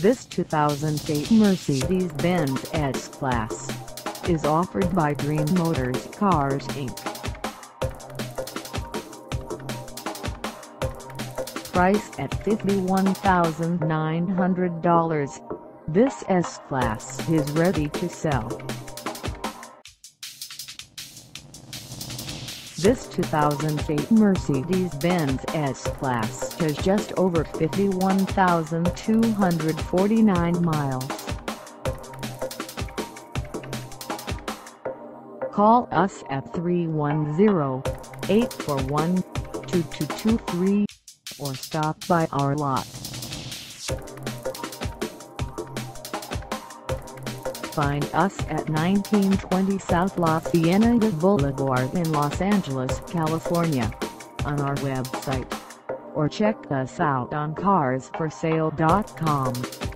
This 2008 Mercedes-Benz S-Class is offered by Dream Motors Cars Inc. Priced at $51,900, this S-Class is ready to sell. This 2008 Mercedes-Benz S-Class has just over 51,249 miles. Call us at 310-841-2223 or stop by our lot. Find us at 1920 South La Cienega Boulevard in Los Angeles, California, on our website, or check us out on carsforsale.com.